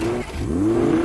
Música